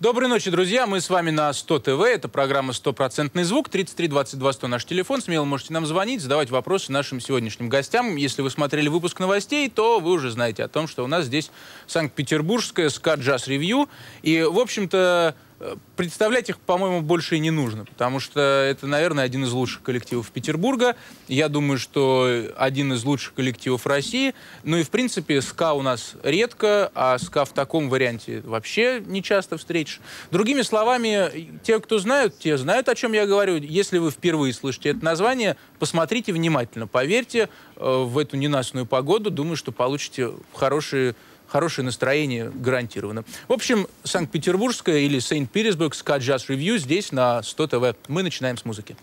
Доброй ночи, друзья. Мы с вами на 100 ТВ. Это программа «Стопроцентный звук». 33 22 100 наш телефон. Смело можете нам звонить, задавать вопросы нашим сегодняшним гостям. Если вы смотрели выпуск новостей, то вы уже знаете о том, что у нас здесь Санкт-Петербургская ска джаз ревью. И, в общем-то, Представлять их, по-моему, больше и не нужно, потому что это, наверное, один из лучших коллективов Петербурга. Я думаю, что один из лучших коллективов России. Ну и, в принципе, ска у нас редко, а ска в таком варианте вообще не часто встретишь. Другими словами, те, кто знают, те знают, о чем я говорю. Если вы впервые слышите это название, посмотрите внимательно. Поверьте, э, в эту ненастную погоду, думаю, что получите хорошие хорошее настроение гарантировано. В общем, Санкт-Петербургская или Сейнт-Питерсбург Ска Jazz Review здесь на 100 ТВ. Мы начинаем с музыки.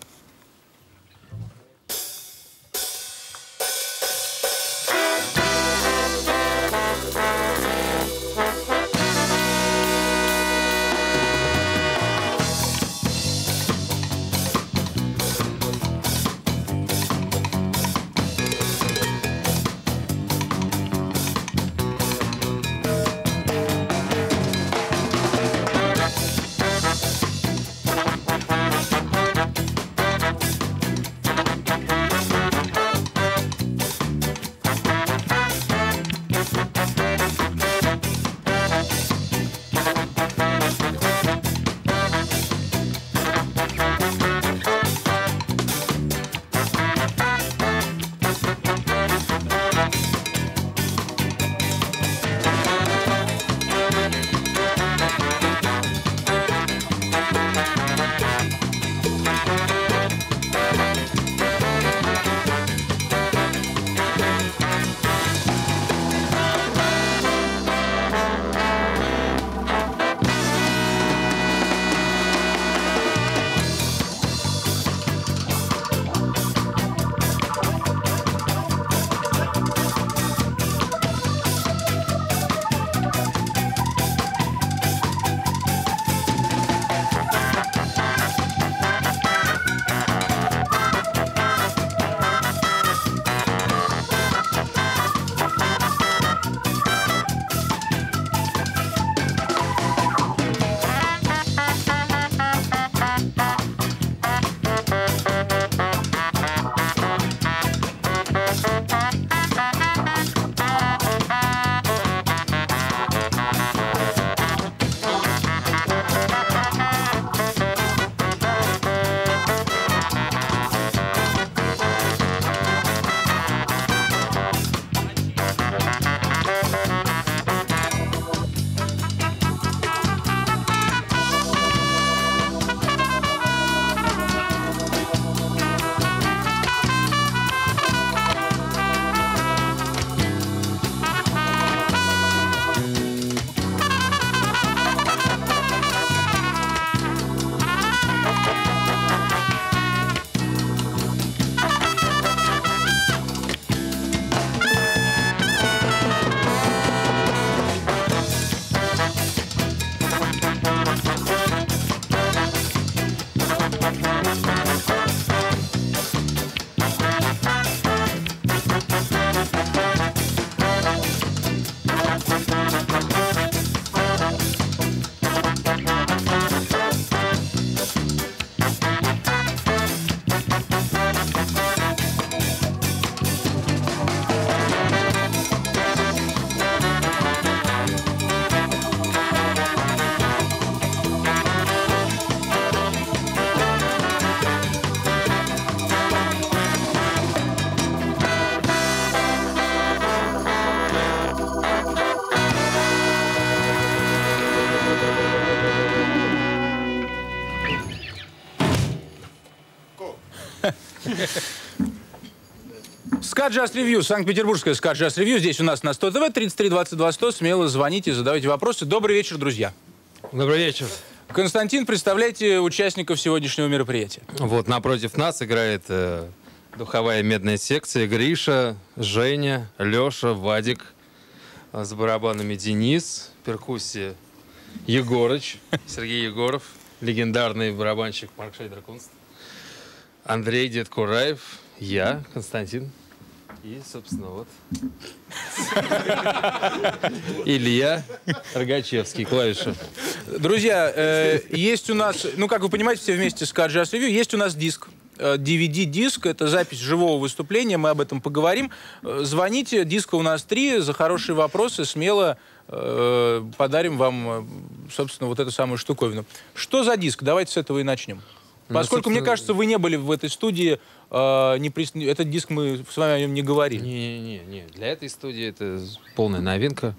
Джаз Ревью, Санкт-Петербургская Ска Джаз Ревью. Здесь у нас на 100 ТВ, 33 22 100. Смело звоните, задавайте вопросы. Добрый вечер, друзья. Добрый вечер. Константин, представляйте участников сегодняшнего мероприятия. Вот напротив нас играет э, духовая медная секция Гриша, Женя, Леша, Вадик. А с барабанами Денис, перкуссия Егорыч, Сергей Егоров, легендарный барабанщик Марк Шейдер Кунст, Андрей Дед Кураев, я, Константин. И, собственно, вот. Илья Рогачевский, клавиша. Друзья, э, есть у нас, ну, как вы понимаете, все вместе с Каджас Ревью, есть у нас диск. DVD-диск, э, это запись живого выступления, мы об этом поговорим. Э, звоните, диска у нас три, за хорошие вопросы смело э, подарим вам, э, собственно, вот эту самую штуковину. Что за диск? Давайте с этого и начнем. Ну, Поскольку, мне собственно, кажется, вы не были в этой студии, э, не прис- этот диск мы с вами о нем не говорили. Не-не-не, для этой студии это полная новинка.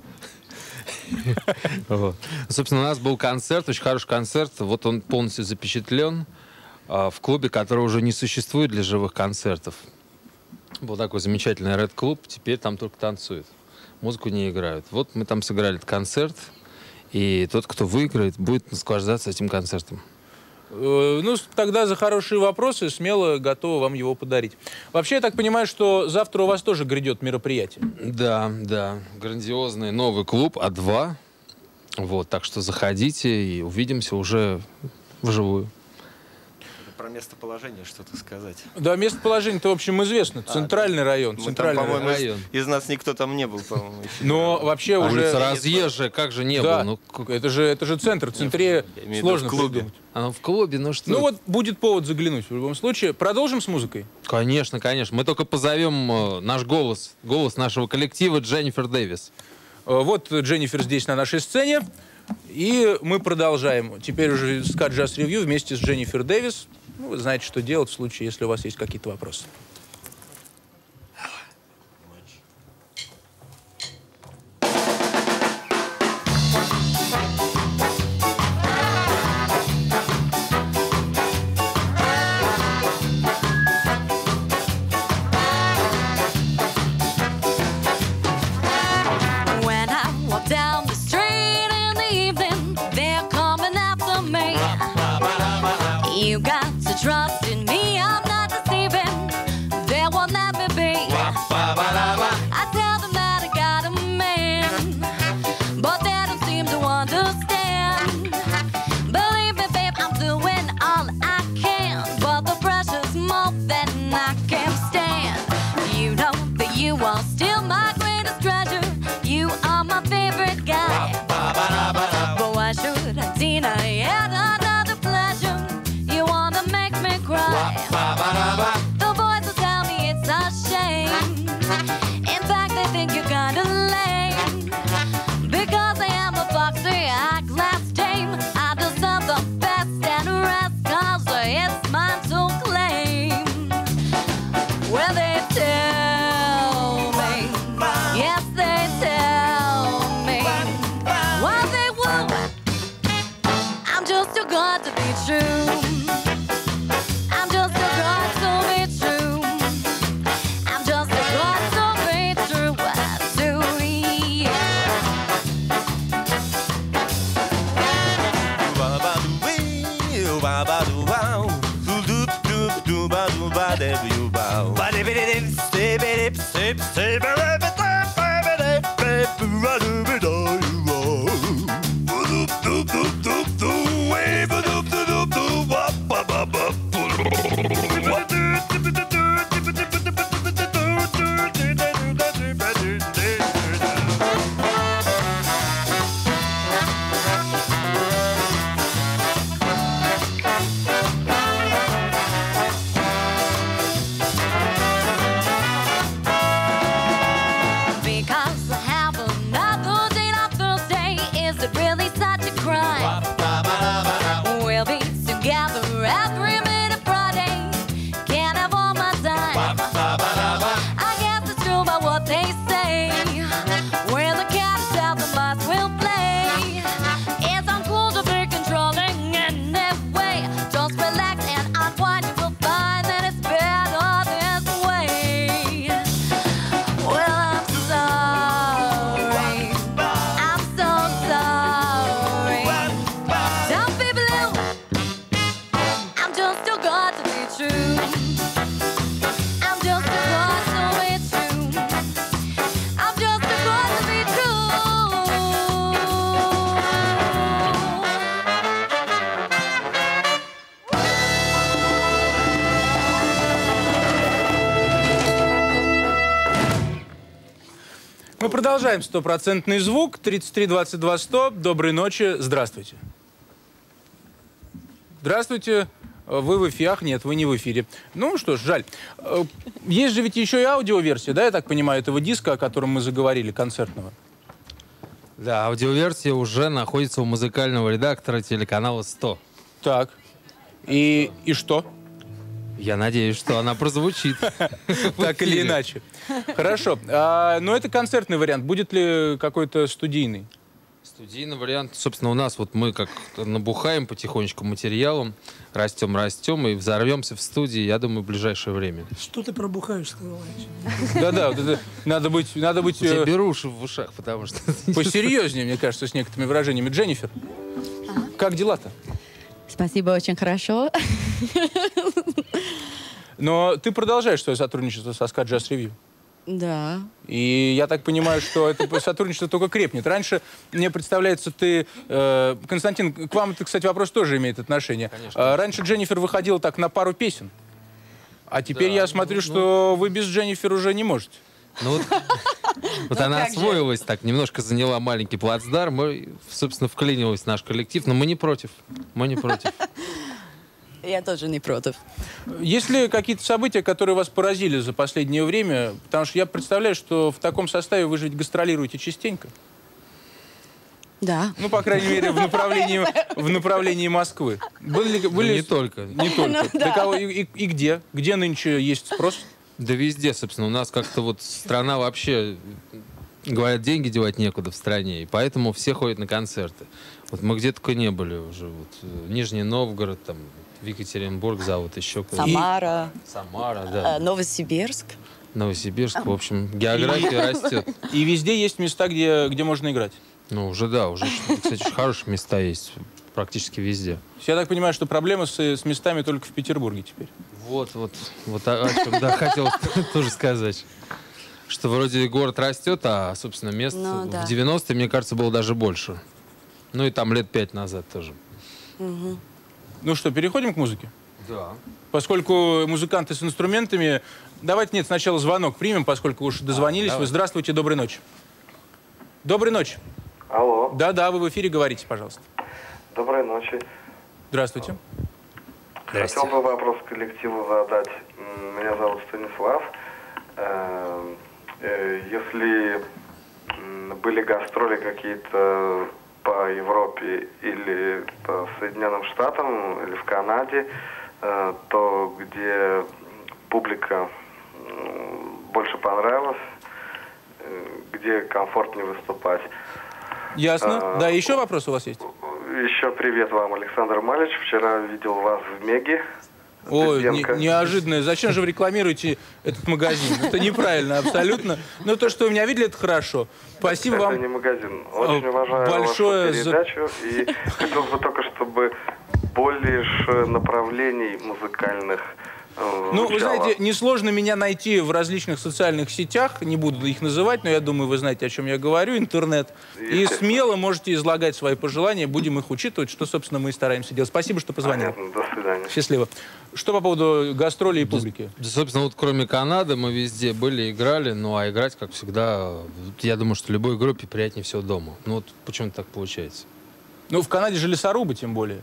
Собственно, у нас был концерт, очень хороший концерт. Вот он полностью запечатлен а, в клубе, который уже не существует для живых концертов. Был такой замечательный Red клуб, теперь там только танцуют. Музыку не играют. Вот мы там сыграли этот концерт, и тот, кто выиграет, будет наслаждаться этим концертом. Э, Ну, тогда за хорошие вопросы смело готовы вам его подарить. Вообще, я так понимаю, что завтра у вас тоже грядет мероприятие. Да, да, грандиозный новый клуб А2. Вот, так что заходите и увидимся уже вживую. Про местоположение что-то сказать. Да, местоположение-то, в общем, известно. Центральный район. Мы там, Центральный район. из, из нас никто там не был, по-моему. Но вообще уже... Улица Разъезжая, как же не Да, было? Ну, это, же, это же центр. В центре виду сложно в клубе. придумать. оно в клубе, ну что? Ну вот будет повод заглянуть в любом случае. Продолжим с музыкой? Конечно, конечно. Мы только позовем э, наш голос, голос нашего коллектива Дженнифер Дэвис. Э, Вот Дженнифер здесь на нашей сцене. И мы продолжаем. Теперь уже Скат Джаз Ревью вместе с Дженнифер Дэвис. Ну, вы знаете, что делать в случае, если у вас есть какие-то вопросы. Продолжаем стопроцентный звук. 33 22 100. Доброй ночи. Здравствуйте. Здравствуйте. Вы в эфире? Ах, нет, вы не в эфире. Ну что ж, жаль. Э, Есть же ведь еще и аудиоверсия, да, я так понимаю, этого диска, о котором мы заговорили, концертного. Да, аудиоверсия уже находится у музыкального редактора телеканала 100. Так. И, и что? Я надеюсь, что она прозвучит. Так или иначе. Хорошо. А, но это концертный вариант. Будет ли какой-то студийный? Студийный вариант. Собственно, у нас вот мы как набухаем потихонечку материалом, растем, растем и взорвемся в студии, я думаю, в ближайшее время. Что ты пробухаешь, сказал Да-да, надо быть, надо быть У тебя э, беру уши в ушах, потому что... посерьезнее, мне кажется, с некоторыми выражениями. Дженнифер, как дела-то? Спасибо, очень хорошо. Но ты продолжаешь свое сотрудничество со Ska Jazz Review. Да. И я так понимаю, что это сотрудничество только крепнет. Раньше, мне представляется, ты... э, Константин, к вам, это, кстати, вопрос тоже имеет отношение. А, Раньше Дженнифер выходила так на пару песен. А теперь Да, я ну, смотрю, ну. что вы без Дженнифер уже не можете. Ну вот, вот она освоилась так, немножко заняла маленький плацдарм, и, собственно, вклинилась в наш коллектив, но мы не против. Мы не против. Я тоже не против. Есть ли какие-то события, которые вас поразили за последнее время? Потому что я представляю, что в таком составе вы же ведь гастролируете частенько. Да. Ну, по крайней мере, в направлении, в направлении Москвы. Были, ли- Ну, были... не только. Не только. Ну, Да да. кого- и, и- и где? Где нынче есть спрос? Да везде, собственно. У нас как-то вот страна вообще, говорят, деньги девать некуда в стране, и поэтому все ходят на концерты. Вот мы где только не были уже. Вот, э, Нижний Новгород, там, в Екатеринбург, завод еще куда-то. Самара, Самара, э, да. Новосибирск. Новосибирск, в общем, география растет. И везде есть места, где, где можно играть. Ну, уже да, уже, кстати, хорошие места есть практически везде. Я так понимаю, что проблема с, с местами только в Петербурге теперь. Вот, вот, вот о, о чем, да, хотел тоже сказать. Что вроде город растет, а, собственно, мест Ну, в да. 90-е, мне кажется, было даже больше. Ну и там лет пять назад тоже. Ну что, переходим к музыке? Да. Поскольку музыканты с инструментами... Давайте, нет, сначала звонок примем, поскольку уж дозвонились. давай. Вы здравствуйте, доброй ночи. Доброй ночи. Алло, Да-да, вы в эфире говорите, пожалуйста. доброй ночи. Здравствуйте. Хотел бы вопрос коллективу задать. Меня зовут Станислав. Э, э, Если были гастроли какие-то по Европе или по Соединенным Штатам или в Канаде, э, то где публика больше понравилась, э, где комфортнее выступать. Ясно. А, Да, еще вопрос у вас есть? Еще привет вам, Александр Малич. Вчера видел вас в Меге. Ой, не- неожиданно. Зачем же вы рекламируете этот магазин? Это неправильно абсолютно. Но то, что вы меня видели, это хорошо. Спасибо Это вам. не магазин. Очень уважаю большое вашу за- передачу. И хотел бы только, чтобы больше направлений музыкальных Ну, вы знаете, несложно меня найти в различных социальных сетях, не буду их называть, но я думаю, вы знаете, о чем я говорю, интернет. И смело можете излагать свои пожелания, будем их учитывать, что, собственно, мы и стараемся делать. Спасибо, что позвонили. Понятно, до свидания. Счастливо. Что по поводу гастролей и публики? Да, собственно, вот кроме Канады мы везде были, играли, ну а играть, как всегда, я думаю, что любой группе приятнее всего дома. Ну вот почему так получается. Ну, в Канаде же лесорубы, тем более.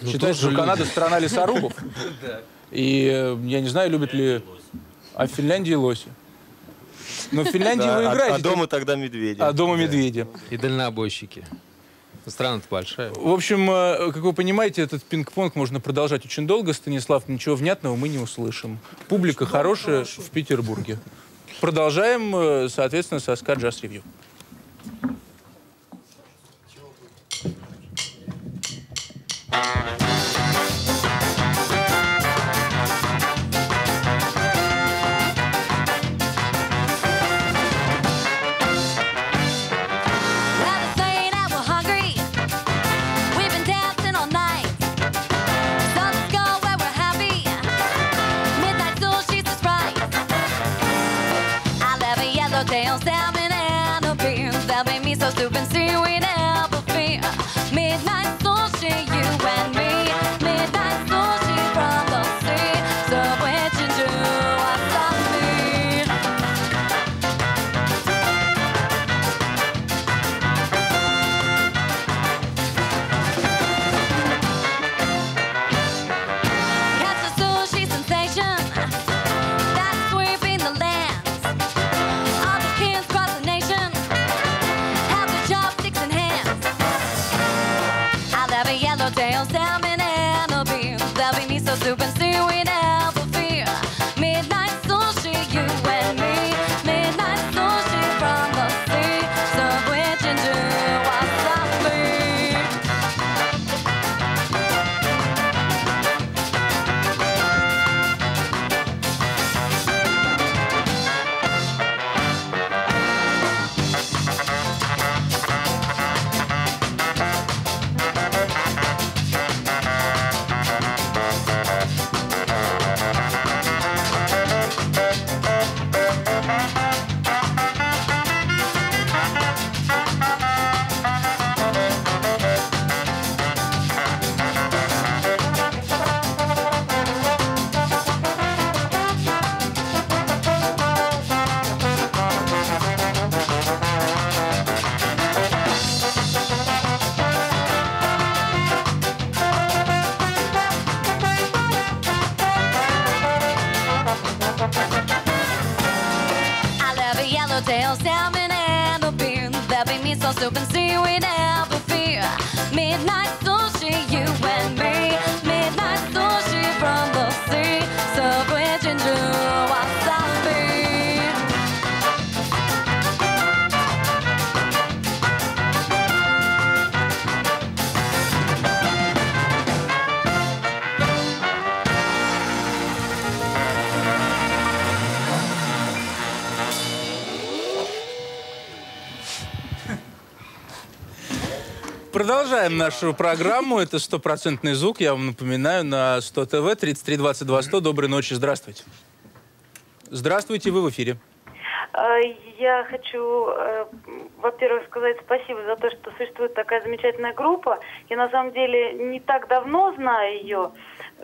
Ну, Считается, что Канада люди. страна лесорубов. И э, я не знаю, любят ли... А в Финляндии лоси. Но в Финляндии Да, вы а- играете. а дома тогда медведи. А дома медведи. И дальнобойщики. Страна-то большая. В общем, э, как вы понимаете, этот пинг-понг можно продолжать очень долго. Станислав, ничего внятного мы не услышим. Публика хорошая в Петербурге. Продолжаем, э, соответственно, со Ska Jazz Review. Rather нашу программу. Это стопроцентный звук. Я вам напоминаю, на 100 ТВ 33 22 100. Доброй ночи, здравствуйте. Здравствуйте, вы в эфире. А, Я хочу, э, во-первых, сказать спасибо за то, что существует такая замечательная группа. Я на самом деле не так давно знаю ее.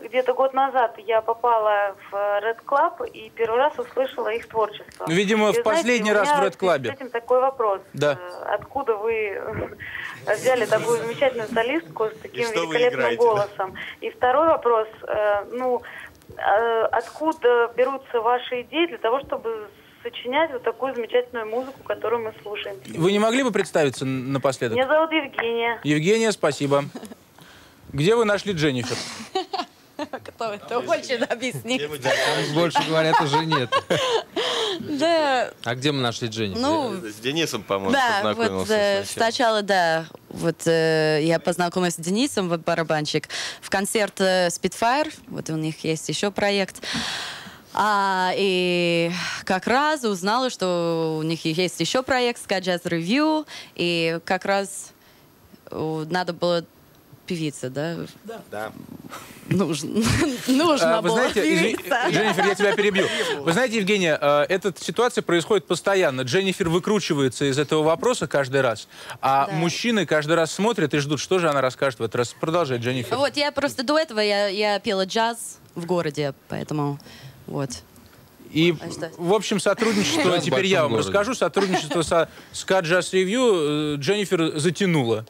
Где-то год назад я попала в Red Club и первый раз услышала их творчество. Ну, видимо, И в знаете, последний у раз в Red Club. С этим такой вопрос. Да. Э, Откуда вы взяли такую замечательную солистку с таким великолепным голосом? И второй вопрос. э, Ну, э, откуда берутся ваши идеи для того, чтобы сочинять вот такую замечательную музыку, которую мы слушаем? Вы не могли бы представиться напоследок? Меня зовут Евгения. Евгения, спасибо. Где вы нашли Дженнифер? Кто это хочет объяснить? Больше говорят, уже нет. Да, А где мы нашли Дженни? ну, С Денисом, по-моему, да, вот познакомился э, сначала. сначала, да, вот э, я познакомилась с Денисом, вот барабанщик, в концерт э, Spitfire, вот у них есть еще проект. А, и как раз узнала, что у них есть еще проект Sky Jazz Review, и как раз э, надо было певица, да? Да. Нужно, нужно А, было знаете, певица. Дженнифер, я тебя перебью. Вы знаете, Евгения, э, эта ситуация происходит постоянно. Дженнифер выкручивается из этого вопроса каждый раз, а Да. мужчины каждый раз смотрят и ждут, что же она расскажет в этот раз. Продолжай, Дженнифер. Вот, я просто до этого я, я пела джаз в городе, поэтому вот. И, А в общем, сотрудничество, теперь я вам расскажу, сотрудничество со Sky Jazz Review э, Дженнифер затянула.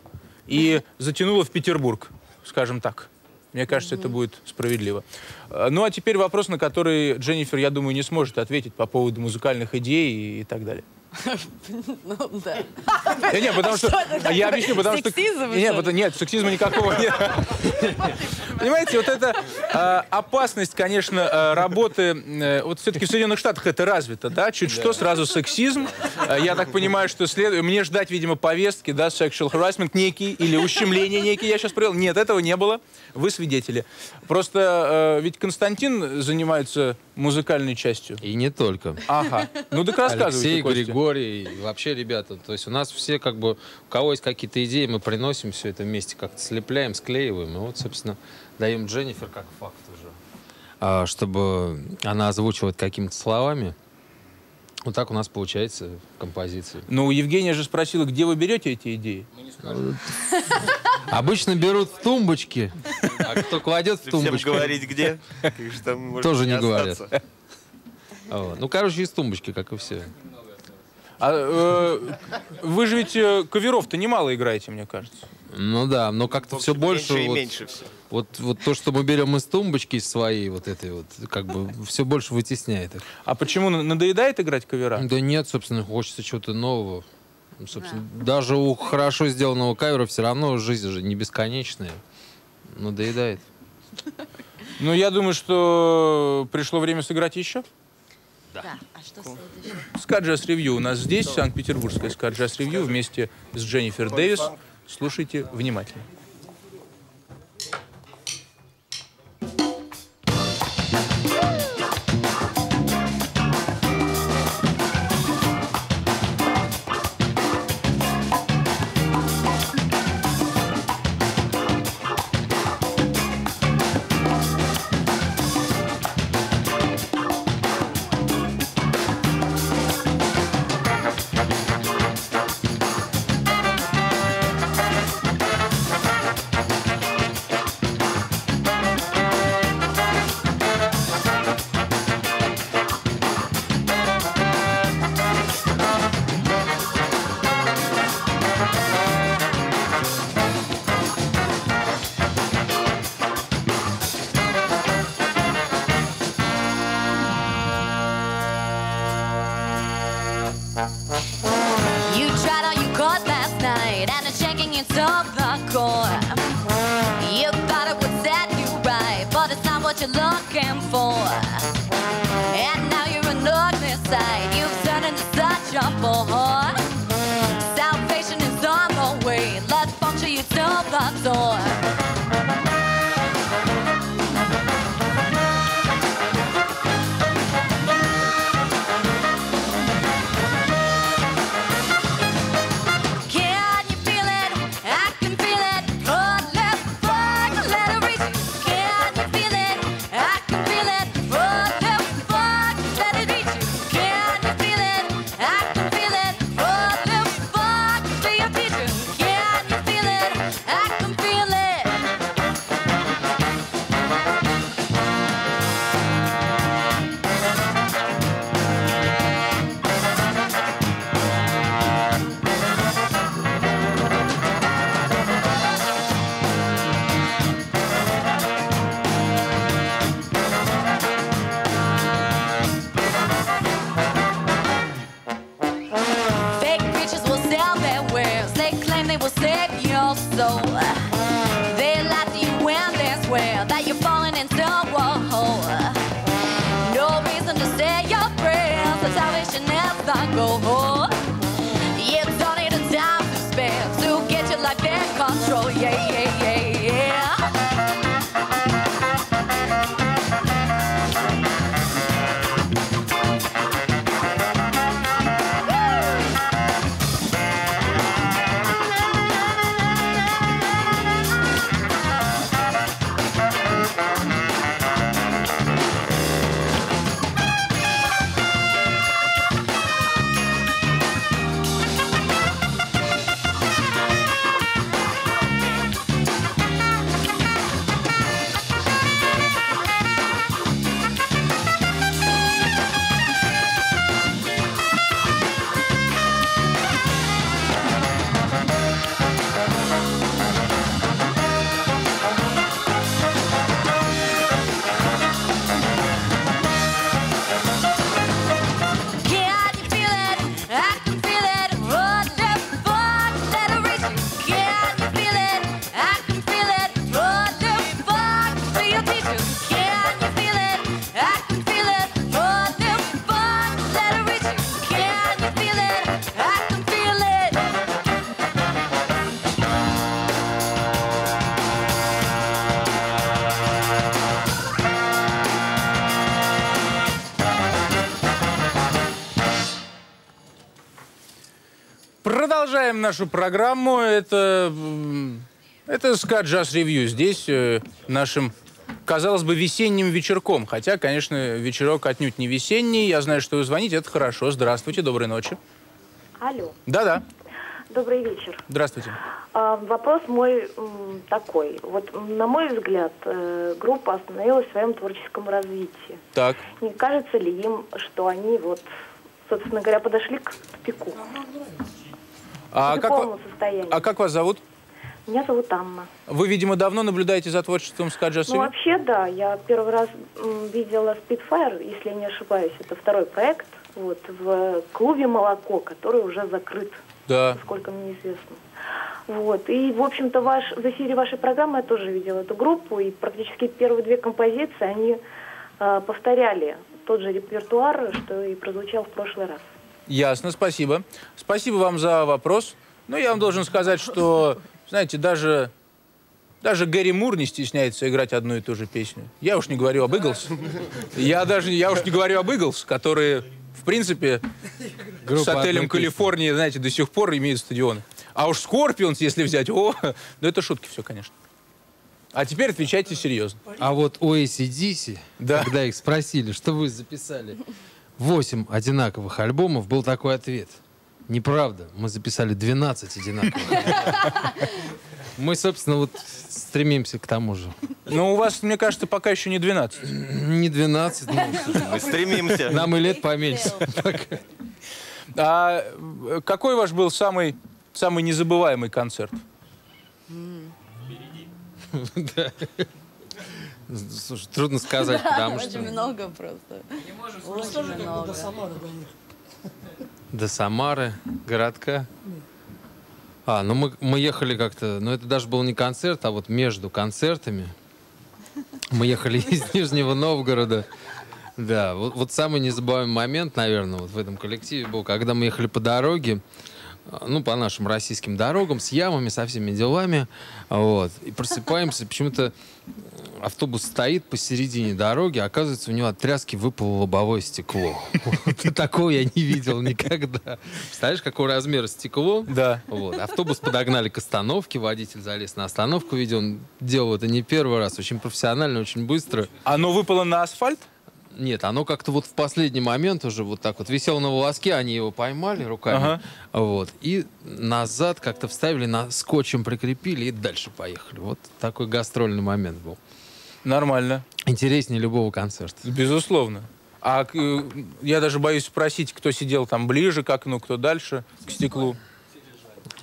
И затянула в Петербург, скажем так. Мне кажется, это будет справедливо. Э, Ну, а теперь вопрос, на который Дженнифер, я думаю, не сможет ответить по поводу музыкальных идей и так далее. Ну, да. Да нет, потому что... Что а я объясню, потому что... Сексизм, Нет, нет, сексизма никакого нет. Понимаете, вот эта э, опасность, конечно, э, работы... э, вот все-таки в Соединенных Штатах это развито, да? Чуть что, сразу сексизм. Я так понимаю, что след... мне ждать, видимо, повестки, да, sexual harassment некий или ущемление некий. Я сейчас провел. Нет, этого не было. Вы свидетели. Просто э, ведь Константин занимается музыкальной частью. И не только. Ага. Ну так рассказывайте, Алексей, Костя. Григорий, и вообще ребята. То есть у нас все как бы, у кого есть какие-то идеи, мы приносим все это вместе, как-то слепляем, склеиваем. И вот, собственно, даем Дженнифер как факт уже. А, чтобы она озвучивала это какими-то словами. Вот так у нас получается композиция. Ну, Евгения же спросила, где вы берете эти идеи? Обычно берут в тумбочки, а кто кладет в Если всем тумбочку, говорить где, Тоже не говорят. ну, короче, из тумбочки, как и все. А, э, вы же ведь э, каверов-то немало играете, мне кажется. Ну да, но как-то все больше... меньше и вот- меньше все. Вот, вот то, что мы берем из тумбочки из своей вот этой вот, как бы все больше вытесняет их. А почему на- надоедает играть кавера? Да нет, собственно, хочется чего-то нового. Ну, Собственно, даже у хорошо сделанного кавера все равно жизнь же не бесконечная. Надоедает. Ну, я думаю, что пришло время сыграть еще. Да. А что следующее? Скаджас Ревью у нас здесь, Санкт-Петербургская Скаджас Ревью вместе с Дженнифер Дэвис. Слушайте внимательно. people home. Продолжаем нашу программу. Это, это Ска Джаз Ревью. Здесь э, нашим, казалось бы, весенним вечерком. Хотя, конечно, вечерок отнюдь не весенний. Я знаю, что вы звоните. Это хорошо. Здравствуйте, доброй ночи. Алло, Да-да, добрый вечер. здравствуйте. А, вопрос мой такой. Вот на мой взгляд, э, группа остановилась в своем творческом развитии. Так, Не кажется ли им, что они вот, собственно говоря, подошли к тупику, а как, а как вас зовут? Меня зовут Анна. Вы, видимо, давно наблюдаете за творчеством Ска Джаз Ну, вообще, да, я первый раз видела Spitfire, если я не ошибаюсь, это второй проект, вот, в клубе «Молоко», который уже закрыт. Да. насколько мне известно. Вот. И, в общем-то, ваш, в эфире вашей программы я тоже видела эту группу, и практически первые две композиции они э, повторяли тот же репертуар, что и прозвучал в прошлый раз. Ясно, спасибо. Спасибо вам за вопрос. Но я вам должен сказать, что, знаете, даже, даже Гэри Мур не стесняется играть одну и ту же песню. Я уж не говорю об Eagles. Я даже, я уж не говорю об Eagles, которые, в принципе, с Группа отелем одной песни. Калифорния, знаете, до сих пор имеют стадионы. А уж Скорпионс, если взять, о, ну это шутки все, конечно. А теперь отвечайте серьезно. А вот у ACDC, Да. когда их спросили, что вы записали 8 одинаковых альбомов, был такой ответ. Неправда, мы записали 12 одинаковых. Мы, собственно, вот стремимся к тому же. Но у вас, мне кажется, пока еще не 12. Не 12, ну, Мы стремимся. нам и лет поменьше. А какой ваш был самый, самый незабываемый концерт? Слушай, трудно сказать, потому Очень что много просто. Очень много. до Самары, городка. А, ну мы, мы ехали как-то, ну это даже был не концерт, а вот между концертами. Мы ехали из Нижнего Новгорода. Да, вот, вот самый незабываемый момент, наверное, вот в этом коллективе был, когда мы ехали по дороге, ну, по нашим российским дорогам, с ямами, со всеми делами, вот, и просыпаемся, почему-то автобус стоит посередине дороги, оказывается, у него от тряски выпало лобовое стекло. Такого я не видел никогда. Представляешь, какого размера стекло? Да. Автобус подогнали к остановке, водитель залез на остановку, видел, он делал это не первый раз, очень профессионально, очень быстро. Оно выпало на асфальт? Нет, оно как-то вот в последний момент уже вот так вот висело на волоске, они его поймали руками, Ага. вот, и назад как-то вставили, на скотчем прикрепили и дальше поехали. Вот такой гастрольный момент был. Нормально. Интереснее любого концерта. Безусловно. А э, я даже боюсь спросить, кто сидел там ближе к окну, кто дальше, к стеклу.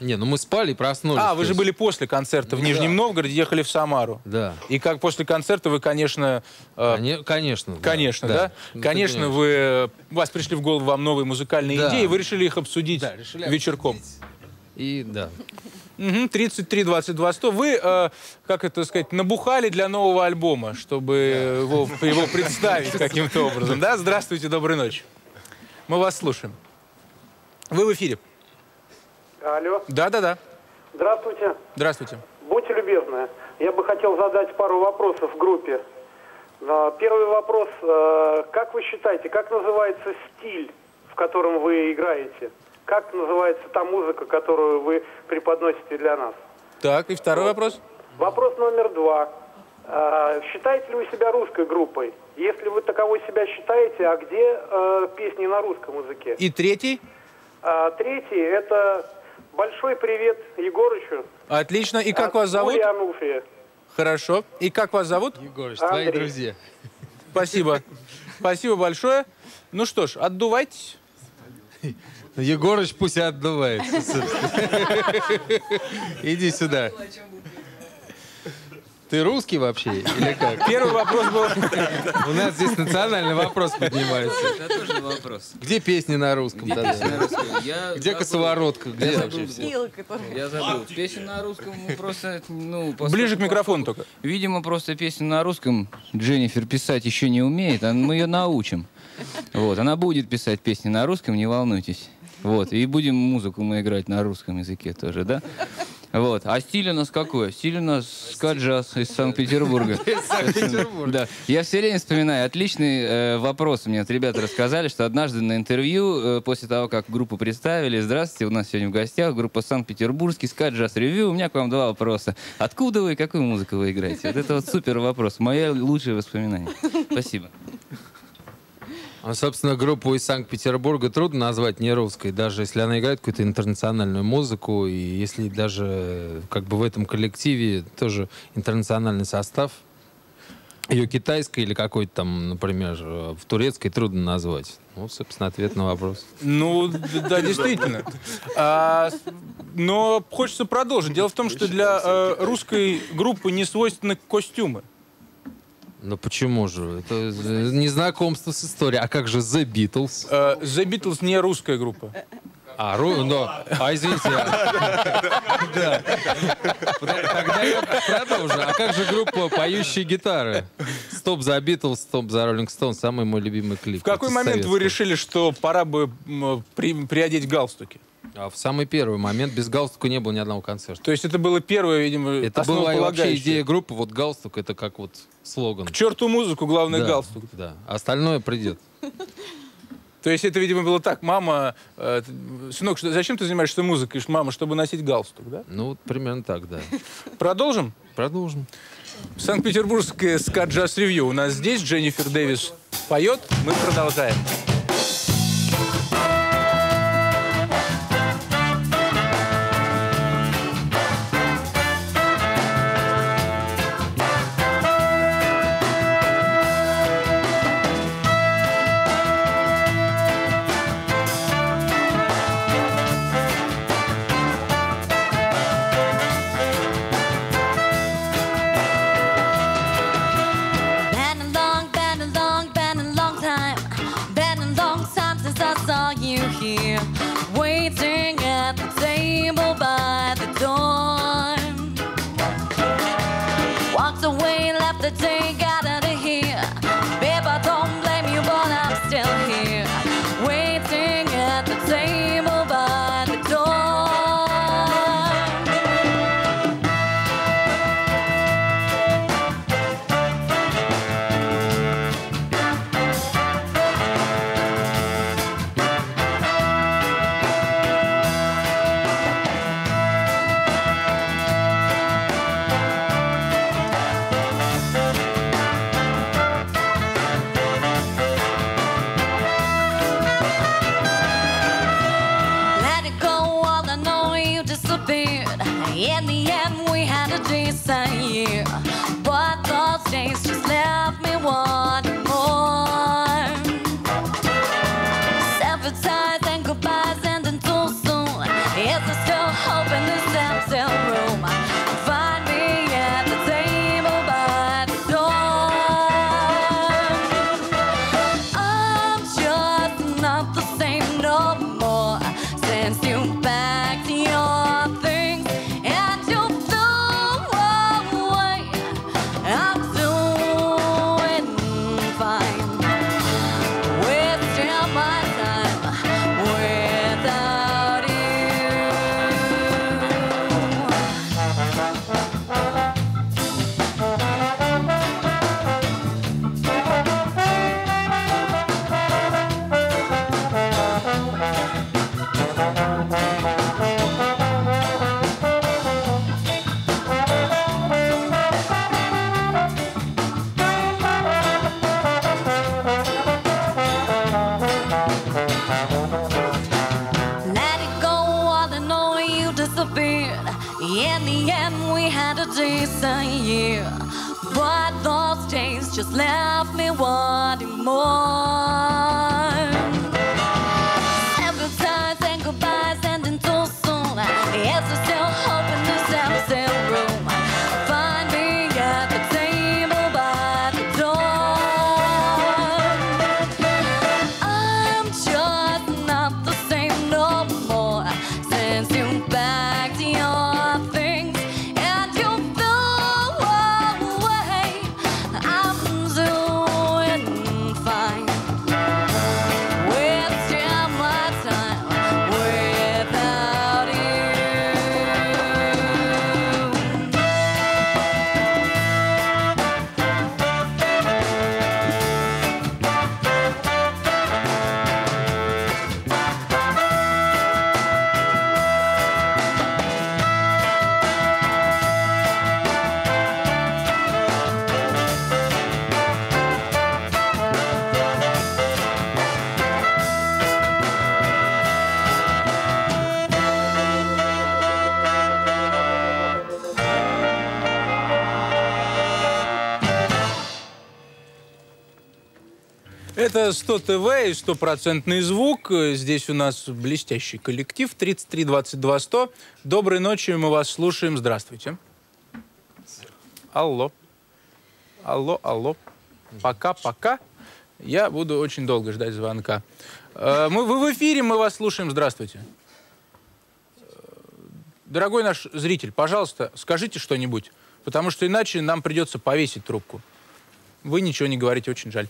Не, ну мы спали и проснулись. А, вы же были после концерта в Нижнем Новгороде, ехали в Самару. Да. И как после концерта вы, конечно... э, Коне- конечно. да. Конечно, да? Ну, Конечно, вы, э, вас пришли в голову вам новые музыкальные Да. идеи, вы решили их обсудить Да, решили вечерком. И да. Мгм, 33 22 100. Вы, э, как это сказать, набухали для нового альбома, чтобы его, его представить каким-то образом. Да? Здравствуйте, доброй ночи. Мы вас слушаем. Вы в эфире. Алло, Да-да-да. здравствуйте. Здравствуйте. Будьте любезны, я бы хотел задать пару вопросов в группе. А, Первый вопрос. э, Как вы считаете, как называется стиль, в котором вы играете? Как называется та музыка, которую вы преподносите для нас? Так, и второй вопрос. Вопрос номер два. А, Считаете ли вы себя русской группой? Если вы таковой себя считаете, а где э, песни на русском языке? И третий. А, Третий – это большой привет Егорычу. Отлично. И как от вас зовут? Юлии Ануфрия. Хорошо. И как вас зовут? Егорыч, твои Андрей. друзья. Спасибо. Спасибо большое. Ну что ж, отдувайтесь. Егорыч пусть отдувается. Иди сюда. Ты русский вообще или как? Первый вопрос был... У нас здесь национальный вопрос поднимается. Это тоже вопрос. Где песни на русском тогда? На русском. Я Где забыл. косоворотка? Где Я вообще забыл. все? Я забыл. Песен на русском просто, ну... Ближе к микрофону только. Видимо, просто песню на русском Дженнифер писать еще не умеет, а мы ее научим. Вот, она будет писать песни на русском, не волнуйтесь. Вот, и будем музыку мы играть на русском языке тоже, да? Вот. А стиль у нас какой? Стиль у нас ска-джаз из Санкт-Петербурга. Санкт-Петербург. Да. Я все время вспоминаю отличный э, вопрос. Мне вот ребята рассказали, что однажды на интервью, э, после того, как группу представили, здравствуйте, у нас сегодня в гостях группа Санкт-Петербургский ска-джаз ревью. У меня к вам два вопроса. Откуда вы и какую музыку вы играете? Вот это вот супер вопрос. Мое лучшее воспоминание. Спасибо. А, собственно, группу из Санкт-Петербурга трудно назвать не русской, даже если она играет какую-то интернациональную музыку, и если даже э, как бы в этом коллективе тоже интернациональный состав, ее китайской или какой-то там, например, э, в турецкой трудно назвать. Ну, собственно, ответ на вопрос. Ну, да, действительно. А, но хочется продолжить. Дело в том, что для э, русской группы не свойственны костюмы. Ну почему же? Это э, незнакомство с историей. А как же The Beatles? Э, The Beatles не русская группа. А, ру, но, а извините, а- да. Тогда я продолжу. А как же группа «Поющие гитары»? «Стоп за Битлз», «Стоп за Роллинг Стоун» самый мой любимый клип. В какой момент вы решили, что пора бы приодеть галстуки? А в самый первый момент без галстука не было ни одного концерта. То есть это было первое, видимо, Это была вообще идея группы, вот галстук, это как вот слоган. К черту музыку, главное Да, галстук. Да, остальное придет. То есть это, видимо, было так. Мама, э, сынок, что- зачем ты занимаешься музыкой? Мама, чтобы носить галстук, да? Ну, примерно так, да. Продолжим? Продолжим. Санкт-Петербургское ска джаз ревью. У нас здесь Дженнифер Дэвис поет. Мы продолжаем. Это 100 ТВ и стопроцентный звук. Здесь у нас блестящий коллектив 33 22 100. Доброй ночи, мы вас слушаем. Здравствуйте. Алло. Алло, алло. Пока-пока. Я буду очень долго ждать звонка. Э, Мы, вы в эфире, мы вас слушаем. Здравствуйте. дорогой наш зритель, пожалуйста, скажите что-нибудь, потому что иначе нам придется повесить трубку. Вы ничего не говорите, очень жаль.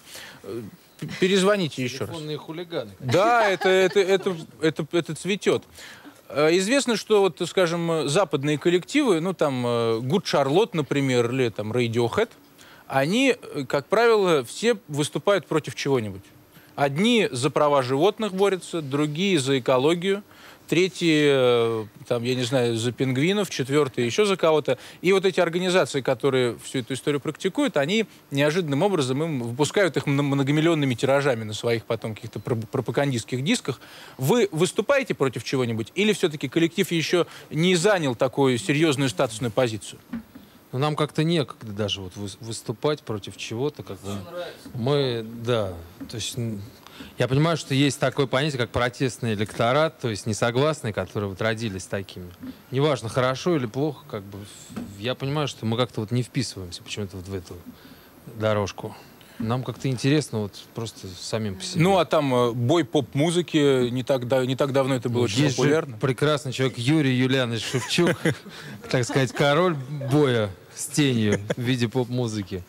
Перезвоните еще раз. Хулиганы. Да, это, это, это, это, это цветет. Э, Известно, что, вот, скажем, западные коллективы, ну, там, э, Good Charlotte, например, или там Radiohead, они, э, как правило, все выступают против чего-нибудь. Одни за права животных борются, другие за экологию, третьи, э, там, я не знаю, за пингвинов, четвертые еще за кого-то. И вот эти организации, которые всю эту историю практикуют, они неожиданным образом им выпускают их мно- многомиллионными тиражами на своих потом каких-то про- пропагандистских дисках. Вы выступаете против чего-нибудь? Или все-таки коллектив еще не занял такую серьезную статусную позицию? Но нам как-то некогда даже вот выс- выступать против чего-то. Как бы. Мы, да, то есть я понимаю, что есть такое понятие, как протестный электорат, то есть несогласные, которые вот родились такими. Неважно, хорошо или плохо, как бы я понимаю, что мы как-то вот не вписываемся почему-то вот в эту дорожку. Нам как-то интересно вот просто самим по себе. Ну, а там э, бой поп-музыки, не так, да- не так давно это было очень Есть же популярно. прекрасный человек Юрий Юлианович Шевчук, так сказать, король боя с тенью в виде поп-музыки.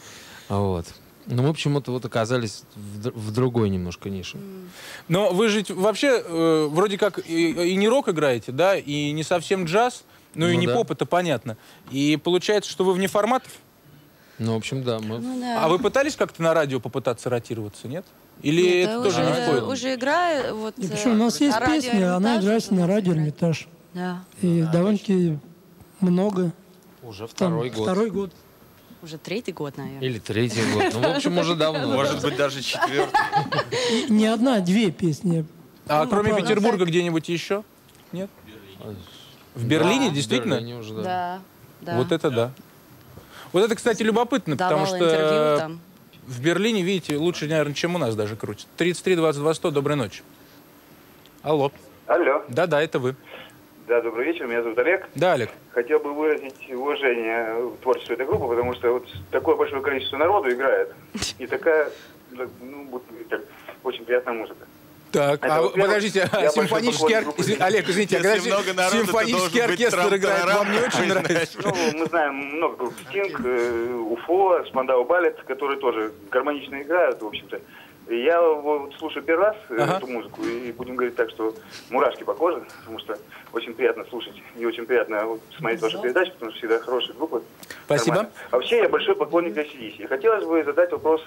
Вот. Ну, мы почему-то вот оказались в, др- в другой немножко нише. Но вы же вообще э, вроде как и, и не рок играете, да, и не совсем джаз, ну, и Ну не да. поп, это понятно. И получается, что вы вне форматов. Ну, в общем, да, мы... Ну да. А вы пытались как-то на радио попытаться ротироваться, нет? Или Нет, это уже, тоже не входит? уже играю. Вот, И э, причем у нас есть песня, она играется на радио. Эрмитаж. Да, И довольно-таки много. Уже Там второй год. Второй год. Уже третий год, наверное. Или третий год. Ну, в общем, уже давно. Может быть, даже четвертый. Не одна, а две песни. А Ну, кроме. Петербурга где-нибудь еще? Нет? В Берлине, действительно? В Берлине уже, да. Да. Вот это да. Вот это, кстати, любопытно, потому что в Берлине, видите, лучше, наверное, чем у нас даже крутят. 33 22 100, доброй ночи. Алло. Алло. Да-да, это вы. Да, добрый вечер, меня зовут Олег. Да, Олег. Хотел бы выразить уважение творчеству этой группы, потому что вот такое большое количество народу играет. И такая, ну, так, очень приятная музыка. Так, Это, а во-первых, подождите, а симфонический оркестр... Олег, извините, а Если когда много народу, симфонический должен быть оркестр играет, вам не очень нравится? Ну, мы знаем много групп Стинг, э, Уфо, Спандау Балет, которые тоже гармонично играют, в общем-то. Я вот слушаю первый раз э, Ага. эту музыку, и будем говорить так, что мурашки по коже, потому что очень приятно слушать и очень приятно смотреть ваши передачи, потому что всегда хорошие группы. Спасибо. Нормально. Вообще, я большой поклонник ACDC. И хотелось бы задать вопрос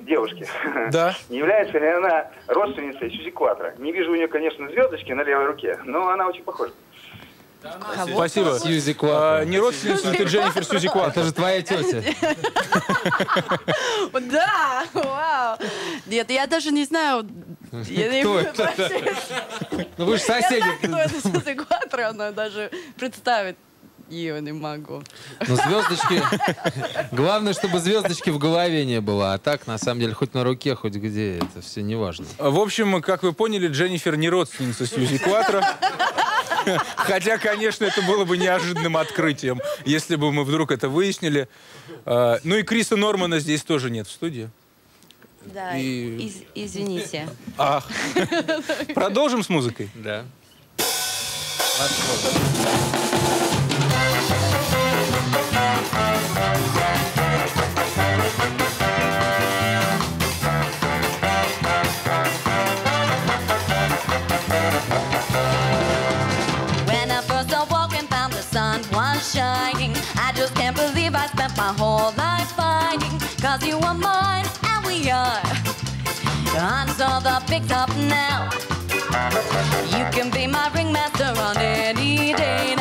девушке. Да. Не является ли она родственницей Сьюзи Кватро? Не вижу у нее, конечно, звездочки на левой руке, но она очень похожа. Спасибо. Сьюзи А, Кватро. не родственница ты Дженнифер Сьюзи Кватро? Это же твоя тетя. Да, вау. Нет, я даже не знаю. Я Кто это? Ну, вы же Я соседи. знаю, кто это Сьюзи Кватро, но даже представить ее не могу. Ну, звездочки... Главное, чтобы звездочки в голове не было. А так, на самом деле, хоть на руке, хоть где, это все не важно. В общем, как вы поняли, Дженнифер не родственница Сьюзи Кватро. Хотя, конечно, это было бы неожиданным открытием, если бы мы вдруг это выяснили. А, Ну и Криса Нормана здесь тоже нет в студии. Да, И- из- извините. Ах. Продолжим с музыкой? Да. When To the big up now. You can be my ringmaster on any day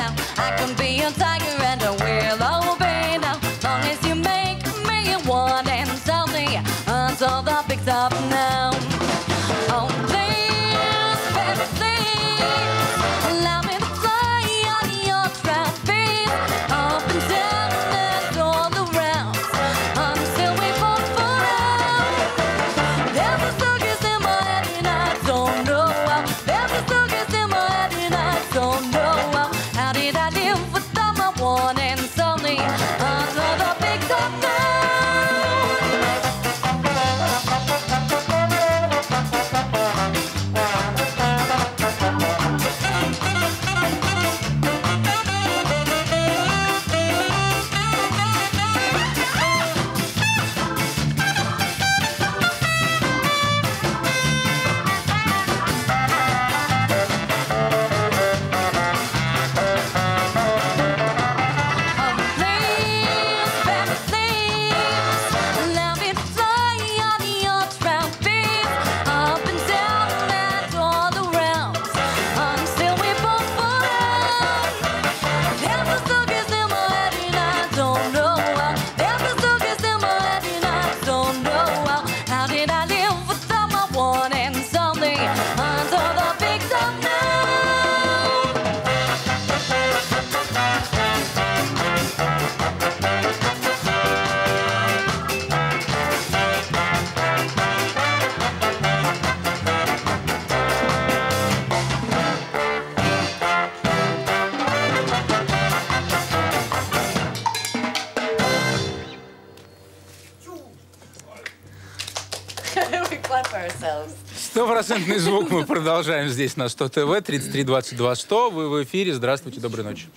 продолжаем здесь на 100 ТВ, 33 22 100. Вы в эфире. Здравствуйте, доброй ночи.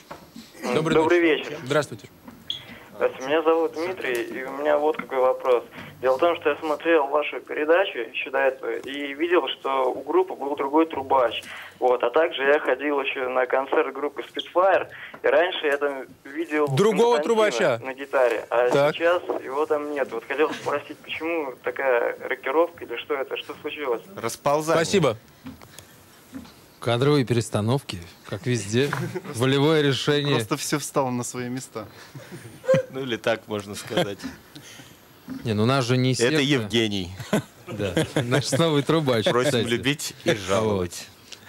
Доброй Добрый ночи. вечер. Здравствуйте. Здравствуйте, меня зовут Дмитрий, и у меня вот какой вопрос. Дело в том, что я смотрел вашу передачу еще до этого и видел, что у группы был другой трубач. Вот, а также я ходил еще на концерт группы Spitfire, и раньше я там видел Другого трубача? на гитаре, а Так. сейчас его там нет. Вот хотел спросить, почему такая рокировка или что это, что случилось? Расползание. Спасибо. Кадровые перестановки, как везде. Волевое решение. Просто все встало на свои места. Ну или так можно сказать. Не, ну нас же не секта. Это Евгений. Да, наш новый трубач. Просим кстати. любить и жаловать.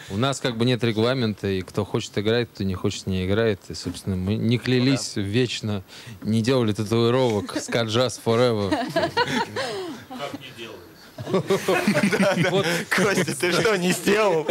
Вот. У нас как бы нет регламента, и кто хочет играет, кто не хочет не играет. И, собственно, мы не клялись вечно, не делали татуировок «Скаджаз forever». Костя, ты что, не сделал?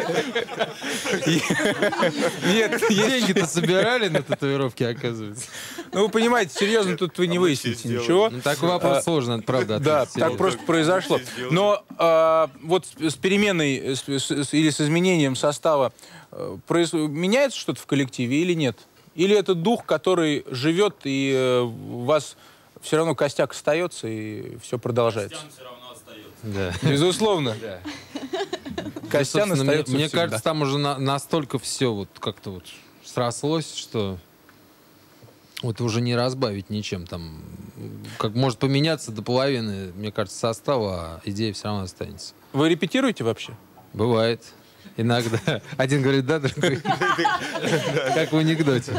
Нет, деньги-то собирали на татуировки, оказывается. Ну, вы понимаете, серьезно, тут вы не выясните ничего. Ну, такой вопрос А, сложно, правда. Да, так просто произошло. Но а, вот с переменой или с изменением состава э, меняется что-то в коллективе или нет? Или это дух, который живет, и э, у вас все равно костяк остается, и все продолжается? Да. Безусловно. Костян Собственно, мне, остается мне всегда. кажется, там уже на- настолько все вот как-то вот срослось, что вот уже не разбавить ничем. Там как может поменяться до половины, мне кажется, состава, а идея все равно останется. Вы репетируете вообще? Бывает. Иногда. Один говорит да, другой. Как в анекдоте.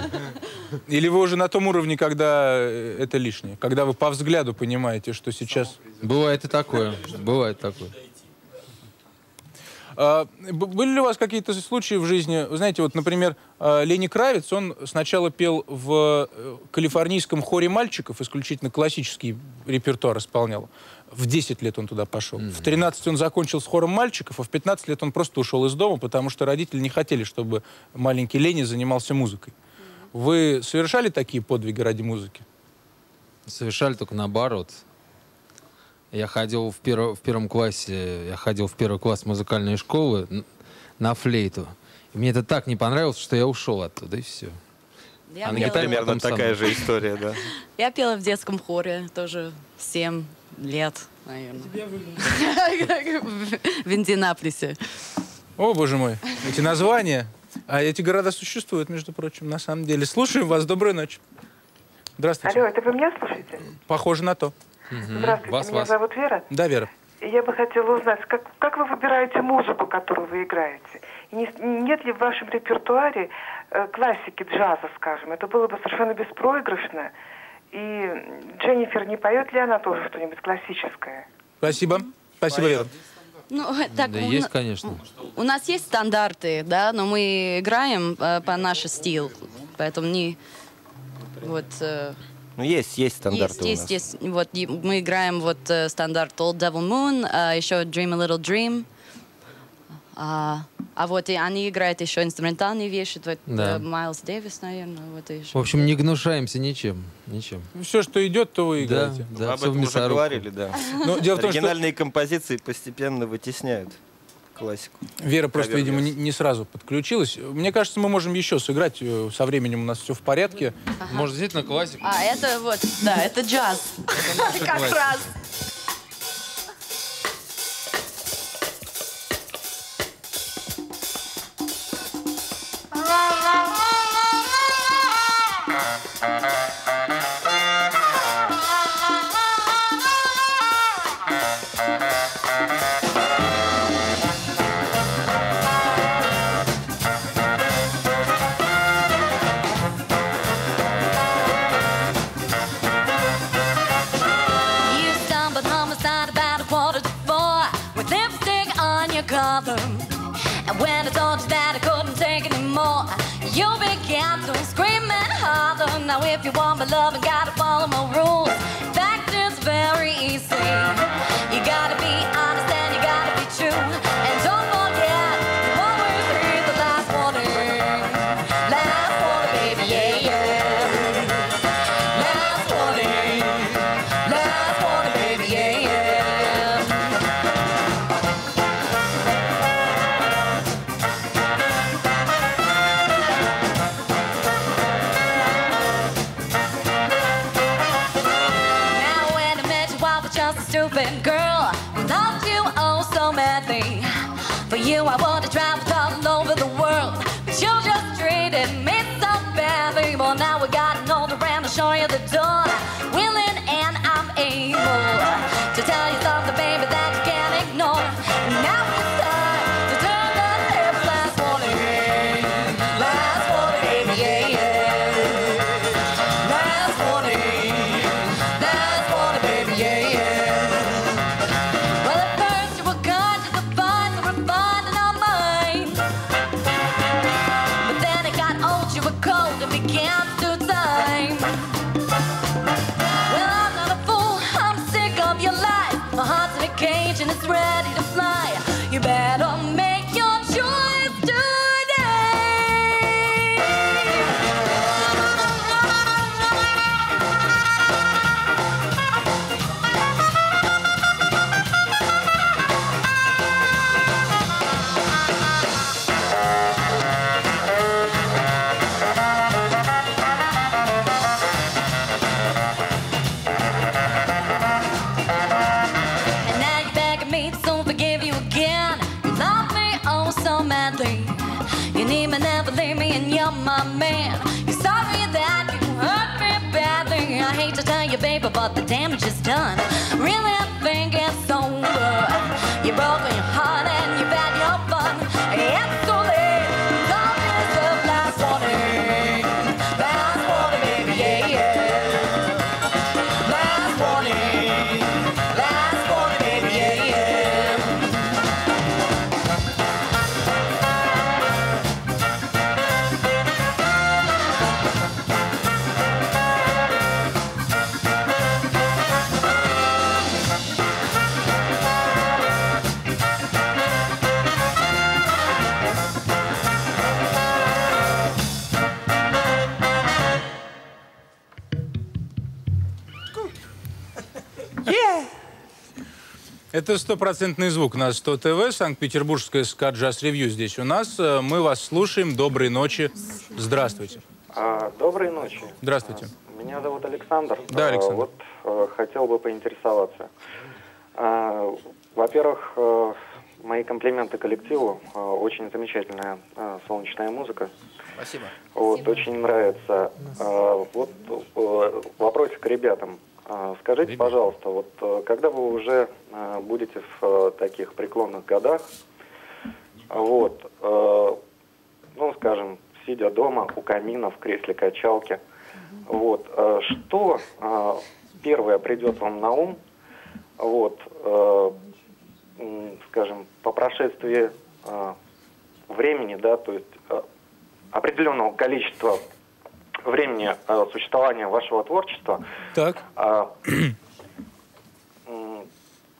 Или вы уже на том уровне, когда э, это лишнее? Когда вы по взгляду понимаете, что сейчас... Бывает и такое. Бывает такое. А, Были ли у вас какие-то случаи в жизни? Вы знаете, вот, например, а, Лени Кравец, он сначала пел в э, калифорнийском хоре мальчиков, исключительно классический репертуар исполнял. В 10 лет он туда пошел. В 13 он закончил с хором мальчиков, а в 15 лет он просто ушел из дома, потому что родители не хотели, чтобы маленький Лени занимался музыкой. Вы совершали такие подвиги ради музыки? Совершали только наоборот. Я ходил в, перв- в первом классе, я ходил в первый класс музыкальной школы на флейту. И мне это так не понравилось, что я ушел оттуда, и все. Я меня пела- примерно такая же история, да. Я пела в детском хоре тоже 7 лет, наверное. В Индианаполисе. О, боже мой, эти названия. А эти города существуют, между прочим, на самом деле. Слушаем вас. Доброй ночи. Здравствуйте. Алло, это вы меня слушаете? Похоже на то. Здравствуйте, Вас, меня вас. зовут Вера. Да, Вера. И я бы хотела узнать, как, как вы выбираете музыку, которую вы играете? Не- нет ли в вашем репертуаре э, классики джаза, скажем? Это было бы совершенно беспроигрышно. И Дженнифер, не поет ли она тоже что-нибудь классическое? Спасибо. Спасибо, Вера. Ну, так, да у есть, конечно. У нас есть стандарты, да, но мы играем э, по нашему стилю, поэтому не вот э, Ну, есть, есть стандарты есть, у нас. есть, есть. Вот и мы играем вот э, стандарт Old Devil Moon, а еще Dream a Little Dream. А, а вот и они играют еще инструментальные вещи, вот Да. э, Майлз Дэвис, наверное, вот и еще. В общем, не гнушаемся ничем. Ничем. Все, что идет, то вы Да, играете. да, Мы об в этом уже мясорубку. говорили, да. Но дело в том, что Оригинальные композиции постепенно вытесняют классику. Вера просто, Кавер видимо, не, не сразу подключилась. Мне кажется, мы можем еще сыграть. э, Со временем у нас все в порядке. Может, действительно классику? А, это вот, да, это джаз. Как раз. my love and got damage is done. Really, Это стопроцентный звук на 100 ТВ, Санкт-Петербургская СКА Джаз Ревью здесь у нас. Э, Мы вас слушаем. Доброй ночи. Здравствуйте. А, Доброй ночи. Здравствуйте. Меня зовут Александр. Да, А, Александр. Вот э, хотел бы поинтересоваться. А, Во-первых, э, мои комплименты коллективу. Э, Очень замечательная э, солнечная музыка. Спасибо. Вот, очень нравится. А, Вот вопросик к ребятам. А, Скажите, пожалуйста, вот э, когда вы уже э, будете в э, таких преклонных годах, вот, ну, скажем, сидя дома у камина в кресле качалки, вот, что первое придет вам на ум, вот, скажем, по прошествии времени, да, то есть определенного количества времени э, существования вашего творчества. Так. а,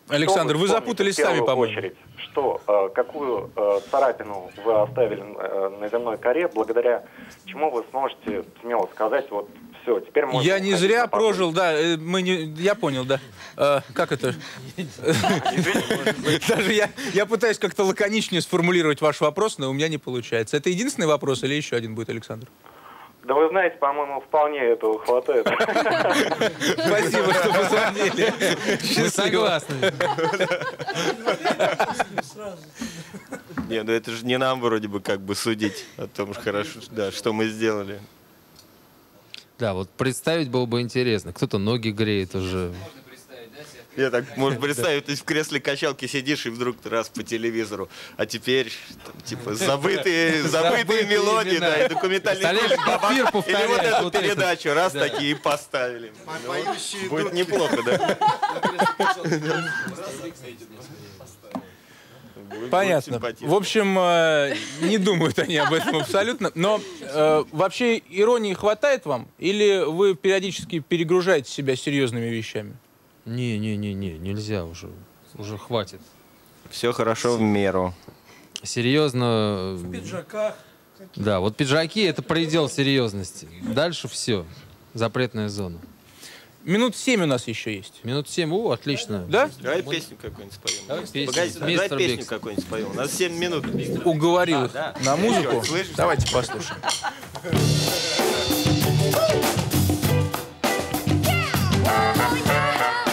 Александр, вы вспомните запутались сами, по-моему. очередь? Что, э, какую э, царапину вы оставили э, на земной коре, благодаря чему вы сможете смело сказать, вот все, теперь можно Я не зря на покой». прожил, да, мы не, я понял, да. Э, как это? Даже я, я пытаюсь как-то лаконичнее сформулировать ваш вопрос, но у меня не получается. Это единственный вопрос или еще один будет, Александр? Да вы знаете, по-моему, вполне этого хватает. Спасибо, что позвонили. Мы согласны. Не, ну это же не нам вроде бы как бы судить о том, хорошо, да, что мы сделали. Да, вот представить было бы интересно. Кто-то ноги греет уже. Я так, может, представить, ты в кресле качалки сидишь и вдруг раз по телевизору, а теперь, там, типа, забытые, забытые мелодии, да, и документальный фильм, или вот эту вот передачу, раз Да. такие поставили. Ну, Будет неплохо, да? Будет- Понятно. В общем, э, не думают они об этом абсолютно. Но э, вообще иронии хватает вам? Или вы периодически перегружаете себя серьезными вещами? Не-не-не-не, нельзя уже. Уже хватит. Все хорошо в меру. Серьезно. В пиджаках. Да, вот пиджаки это предел серьезности. Дальше все. Запретная зона. Минут семь у нас еще есть. Минут семь, о, отлично. Да? Давай песню какую-нибудь споем. Давай песню. Погоди, давай песню какую-нибудь споем. У нас 7 минут. Уговорил А, их да. на музыку. Слышишь? Давайте послушаем. Mr.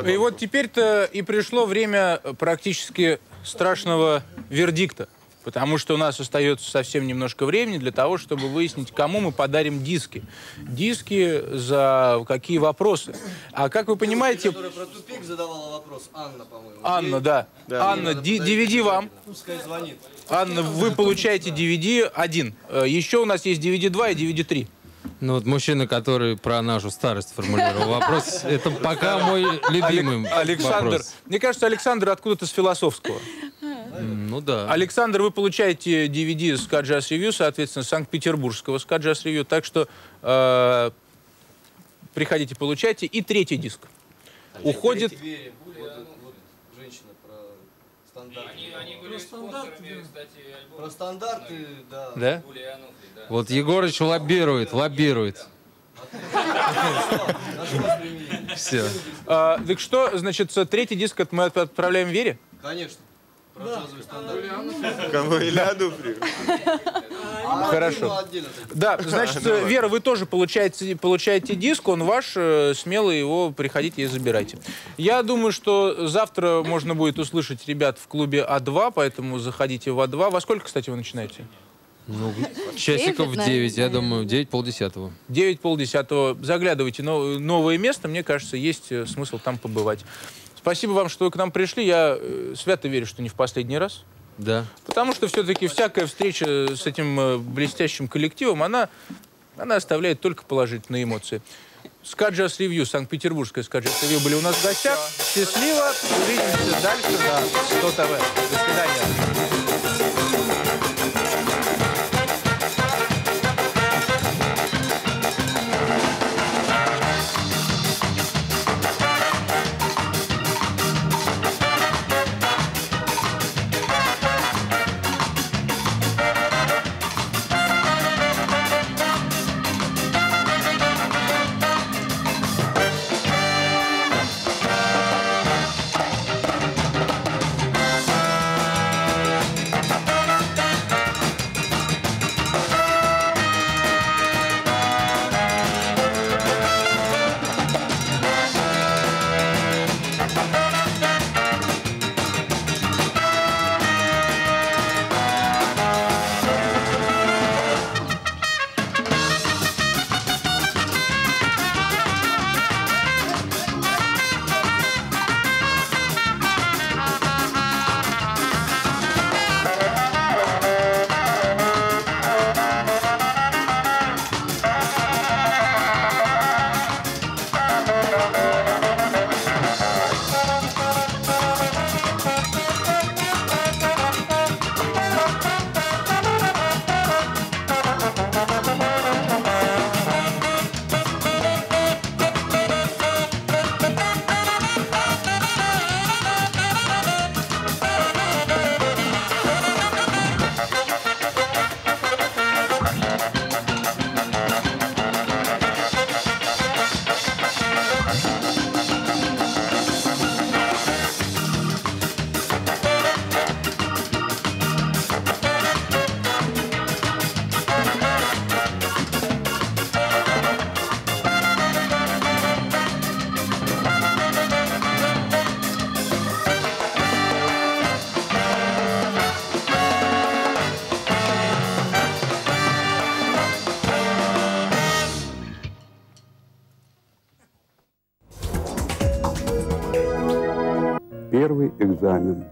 Вдогонку. И вот теперь-то и пришло время практически страшного вердикта. Потому что у нас остается совсем немножко времени для того, чтобы выяснить, кому мы подарим диски. Диски за какие вопросы. А как вы понимаете, Которая про тупик задавала вопрос. Анна, по-моему. Анна, да. Да. Анна, DVD вам. Пускай звонит. Анна, вы получаете DVD один. Э, Еще у нас есть DVD 2 и DVD 3. Ну вот мужчина, который про нашу старость формулировал вопрос, это пока мой любимый Александр. вопрос. Мне кажется, Александр откуда-то с философского. Ну да. Александр, вы получаете DVD с Каджас Ревью, соответственно, Санкт-Петербургского с Каджас Ревью. Так что э, приходите, получайте. И третий диск. Уходит... Вере, вот, вот женщина про стандарты. Они, спонсорами, кстати, Про стандарты, да. Да? Вот Егорыч лоббирует, лоббирует. Все. А, так что, значит, третий диск мы от- отправляем Вере? Конечно. Про джазовый стандарт. Кому Ильяну привет. Хорошо. Да, значит. Вера, вы тоже получаете, получаете диск, он ваш, э, смело его приходите и забирайте. Я думаю, что завтра можно будет услышать ребят в клубе А2, поэтому заходите в А2. Во сколько, кстати, вы начинаете? Ну, часиков в Девять, 9, я думаю, 9 полдесятого. 9 полдесятого. Заглядывайте. Но, новое место, мне кажется, есть э, смысл там побывать. Спасибо вам, что вы к нам пришли. Я э, свято верю, что не в последний раз. Да. Потому что все-таки всякая встреча с этим э, блестящим коллективом, она, она оставляет только положительные эмоции. Скаджас Ревью, Санкт-Петербургская Скаджас Ревью были у нас в гостях. Счастливо. Увидимся дальше на 100 ТВ. До свидания. Первый экзамен.